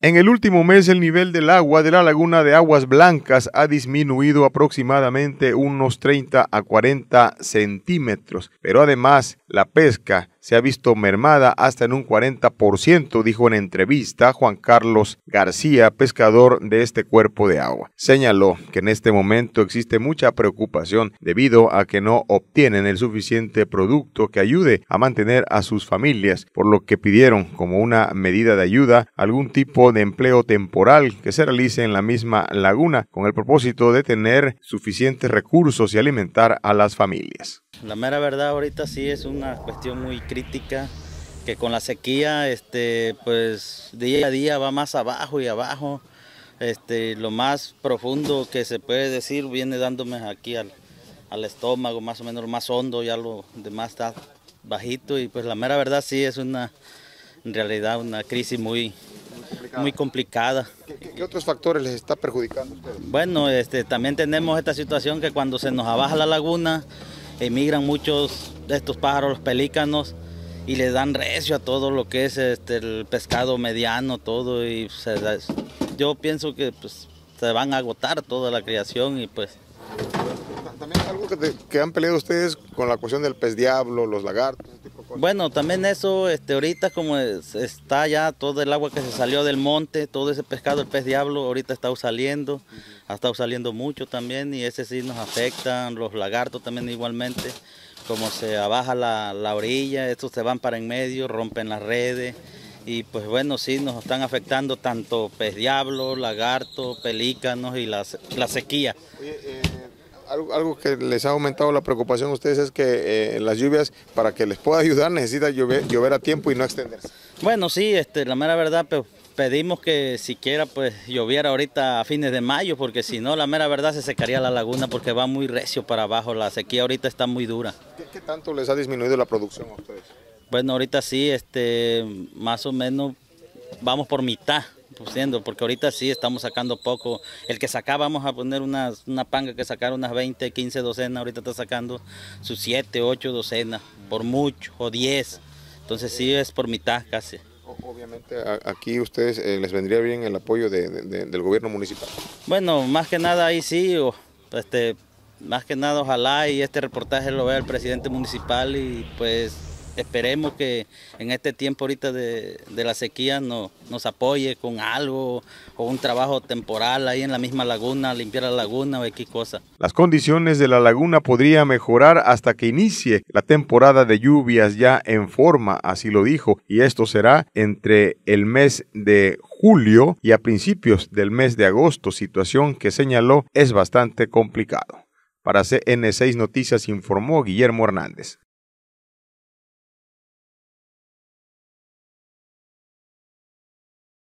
En el último mes el nivel del agua de la laguna de Aguas Blancas ha disminuido aproximadamente unos 30 a 40 centímetros, pero además la pesca se ha visto mermada hasta en un 40%, dijo en entrevista Juan Carlos García, pescador de este cuerpo de agua. Señaló que en este momento existe mucha preocupación debido a que no obtienen el suficiente producto que ayude a mantener a sus familias, por lo que pidieron como una medida de ayuda algún tipo de empleo temporal que se realice en la misma laguna con el propósito de tener suficientes recursos y alimentar a las familias. La mera verdad ahorita sí es una cuestión muy crítica, que con la sequía, este, pues día a día va más abajo y abajo. Este, lo más profundo que se puede decir viene dándome aquí al, estómago, más o menos lo más hondo, ya lo demás está bajito y pues la mera verdad sí es una, en realidad una crisis muy, muy complicada. ¿Qué, otros factores les está perjudicando a ustedes? Bueno, este, también tenemos esta situación que cuando se nos abaja la laguna, emigran muchos de estos pájaros, los pelícanos, y le dan recio a todo lo que es este, el pescado mediano, todo, y yo pienso que pues, se van a agotar toda la creación y pues... También algo que, han peleado ustedes con la cuestión del pez diablo, los lagartos, Bueno, también eso, este, ahorita como está ya todo el agua que se salió del monte, todo ese pescado, el pez diablo, ahorita está saliendo ha estado saliendo mucho también y ese sí nos afecta, los lagartos también igualmente, como se abaja la, orilla, estos se van para en medio, rompen las redes y pues bueno, sí, nos están afectando tanto pez diablo, lagarto, pelícanos y la, la sequía. Eh, algo, que les ha aumentado la preocupación a ustedes es que eh, las lluvias, para que les pueda ayudar, necesita llover, llover a tiempo y no extenderse. Bueno, sí, este, la mera verdad, pero pedimos que siquiera pues lloviera ahorita a fines de mayo, porque si no, la mera verdad se secaría la laguna porque va muy recio para abajo, la sequía ahorita está muy dura. ¿Qué, tanto les ha disminuido la producción a ustedes? Bueno, ahorita sí, este, más o menos vamos por mitad, porque ahorita sí estamos sacando poco. El que sacaba, vamos a poner una, una panga que sacar unas 20, 15 docenas, ahorita está sacando sus 7, 8 docenas, por mucho, o 10. Entonces sí es por mitad casi. Obviamente aquí ustedes eh, les vendría bien el apoyo del gobierno municipal. Bueno, más que nada ahí sí, este, más que nada ojalá y este reportaje lo vea el presidente municipal y pues esperemos que en este tiempo ahorita de, la sequía no, nos apoye con algo o un trabajo temporal ahí en la misma laguna, limpiar la laguna o X cosa. Las condiciones de la laguna podrían mejorar hasta que inicie la temporada de lluvias ya en forma, así lo dijo, y esto será entre el mes de julio y a principios del mes de agosto, situación que señaló es bastante complicado. Para CN6 Noticias informó Guillermo Hernández.